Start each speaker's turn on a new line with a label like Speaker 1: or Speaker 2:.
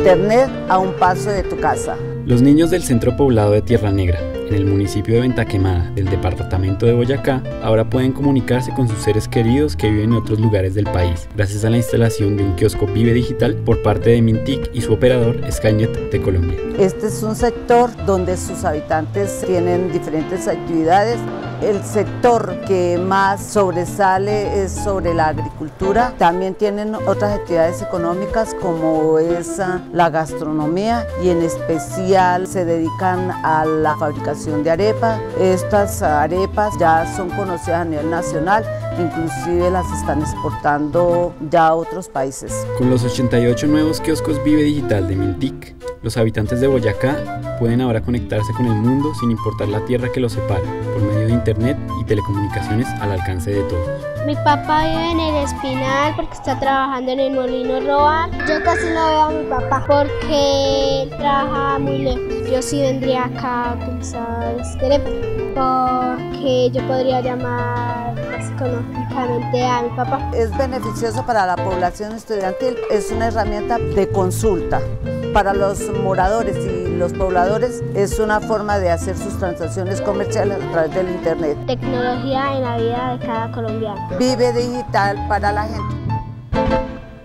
Speaker 1: Internet a un paso de tu casa.
Speaker 2: Los niños del centro poblado de Tierra Negra en el municipio de Ventaquemada, del departamento de Boyacá, ahora pueden comunicarse con sus seres queridos que viven en otros lugares del país, gracias a la instalación de un kiosco Vive Digital por parte de Mintic y su operador Skynet de Colombia.
Speaker 1: Este es un sector donde sus habitantes tienen diferentes actividades. El sector que más sobresale es sobre la agricultura. También tienen otras actividades económicas como es ah, la gastronomía y en especial se dedican a la fabricación de arepas. Estas arepas ya son conocidas a nivel nacional, inclusive las están exportando ya a otros países.
Speaker 2: Con los 88 nuevos kioscos Vive Digital de Mintic, los habitantes de Boyacá pueden ahora conectarse con el mundo sin importar la tierra que los separa, por medio de internet y telecomunicaciones al alcance de todos.
Speaker 3: Mi papá vive en el Espinal porque está trabajando en el Molino Roa. Yo casi no veo a mi papá porque él trabaja muy lejos. Yo sí vendría acá a utilizar este teléfono porque yo podría llamar económicamente a mi papá.
Speaker 1: Es beneficioso para la población estudiantil, es una herramienta de consulta para los moradores y los pobladores es una forma de hacer sus transacciones comerciales a través del Internet.
Speaker 3: Tecnología en la vida de cada colombiano.
Speaker 1: Vive digital para la gente.